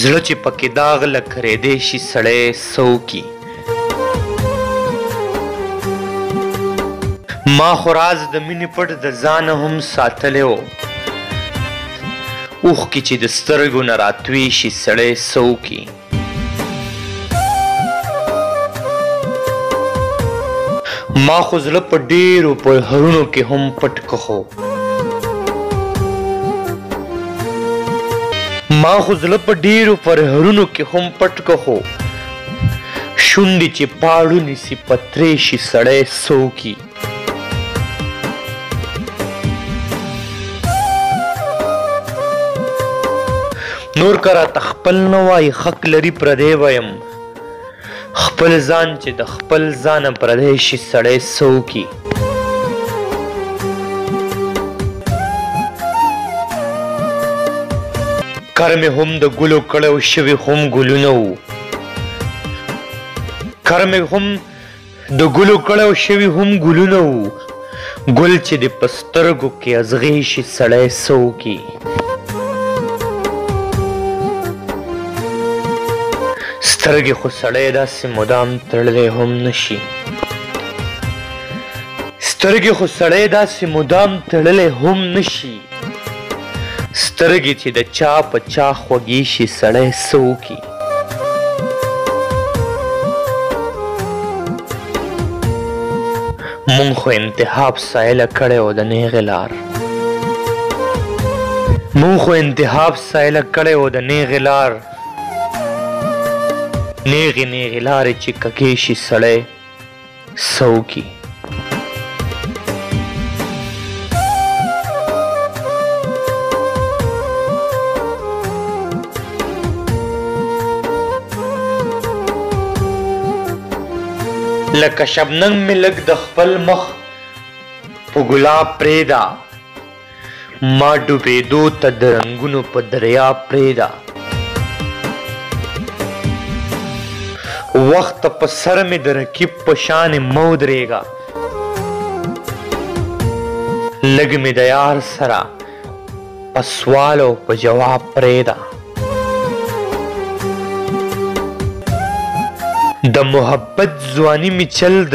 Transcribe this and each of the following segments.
زړه چې پکې داغ لکرې دی شي سړی سوکي ما خو راز د مینې پټ د ځانه هم ساتلی و اوښکې چې د سترګو نه راتوی شي سړی څه وکړي ما خو زړه په ډېرو پرهرونو کې هم پټ کښو ما خو زړه په ډېرو پرهرونو کې هم پټ کښو شونډې چې پاړونې سي پترې شي سړی څوکي نور کرا تخپل نه وای حق لري پردی ویم خپل ځان چې د خپل ځان پردی شي سړی سوکی کار مې هم د ګلو کړو شوی هم ګلونه وو کار مې هم د ګلو کړو شوي هم ګلونه وو ګل چې د پسترګو کې ازغې شي سړی سو کې سترګې خو سړی داسې مدام تړلی هم نشي سترګې خو سړی داسې مدام تړلی هم نشي سترګې چې د چا په چا خوږې شي سړی څه وکړي مونږ خو انتحاب سایله کړی و د نیغې لار مونږ خو انتحاب سایله کړی و د نیغې لار نیغې نیغې لارې چې کږې شي سړی څه وکړي؟ لکه شبنم مې لږ د خپل مخ په ګلاب پرېږده. ما ډوبېدو ته د رنګونو په دریاب پرېږده وخت ته په سر مې د رقیب په شان مه ودرېږه لږ مې د یار سره په سوال او په جواب پرېږده د محبت ځواني مې چل د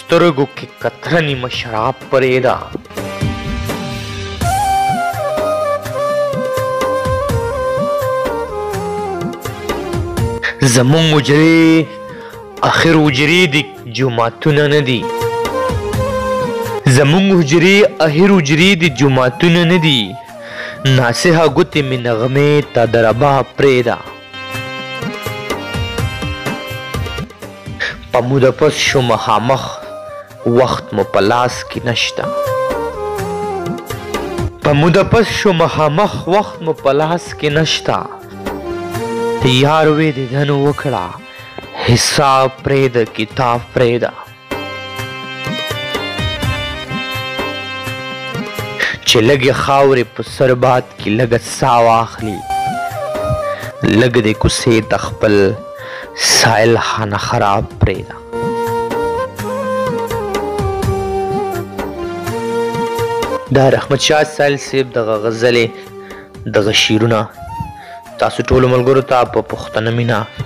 سترګو کې قطره نیمه شراب پرې ده زمونږ حجرې اخر حجرې دي جوماتونه نه دي زمونږ حجرې اخر حجرې دي جوماتونه نه دي ناصحه ګوتې مې نغمې تا دربا پرې ده په موده پس شو مخامخ وخت مو په لاس کې نشته په موده پس شو مخامخ وخت مو په لاس کې نشته یار وې دیدن وکړه حساب پرې د کتاب پرې ده چې لږې خاورې په سر باد کې لږه سا واخلي لږ دې کوڅې ته خپل سایل خانه خراب پرېږده د رحمت شاه سایل صاحب دغه غزلې دغه شعرونه تاسو ټولو ملګرو ته په پښتنه مینه